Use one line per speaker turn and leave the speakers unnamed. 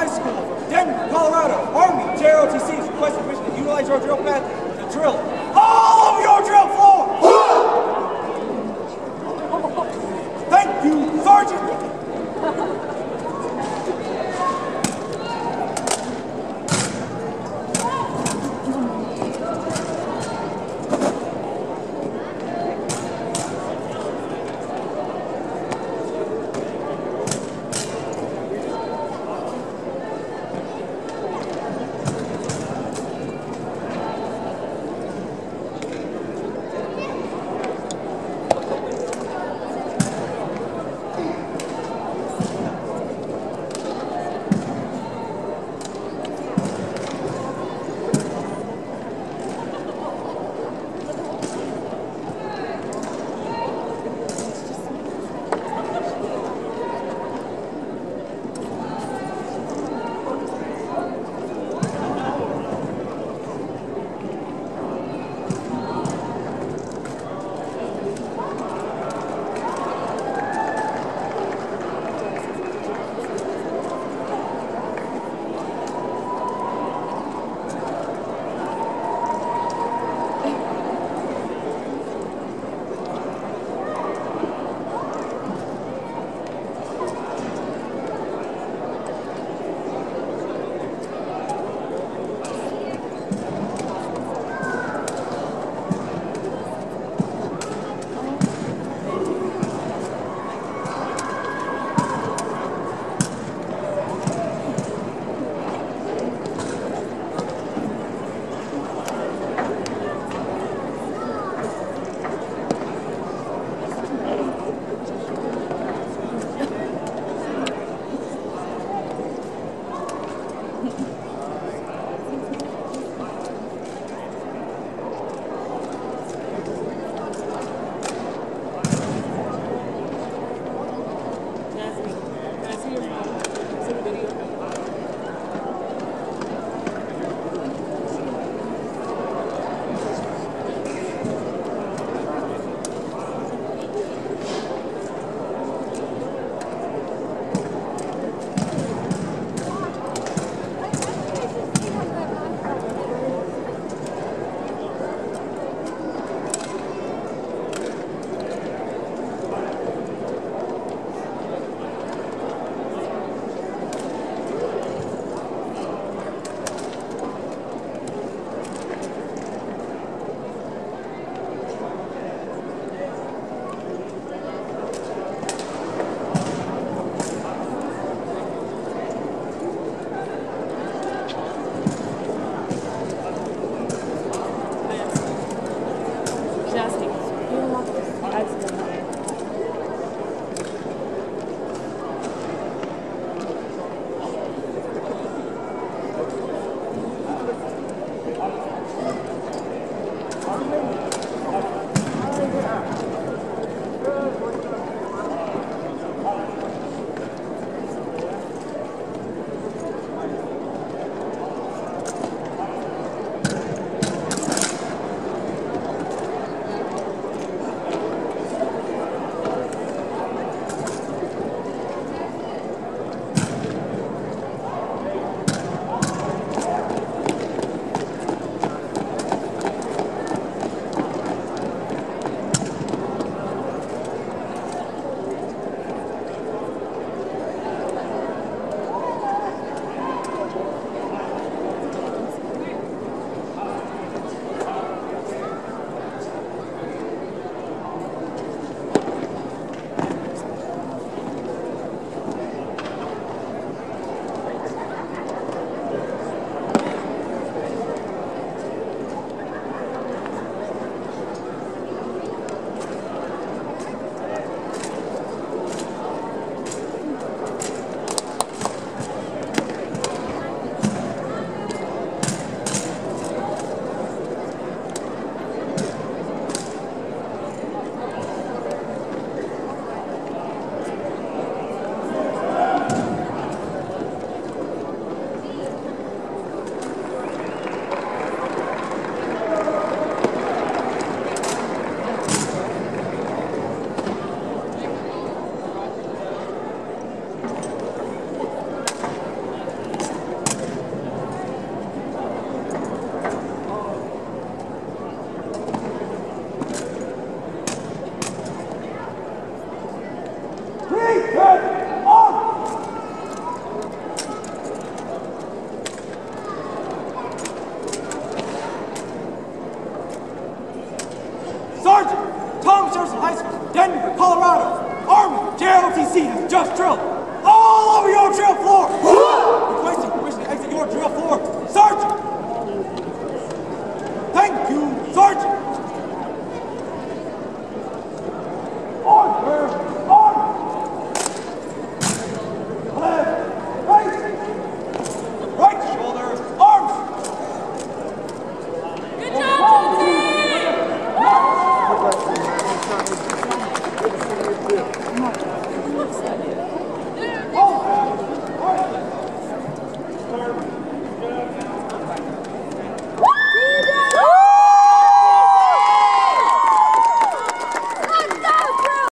High School from Denver, Colorado, Army JROTC is requesting permission to utilize your drill pad. to drill all of your drill floor! Thank you, Sergeant!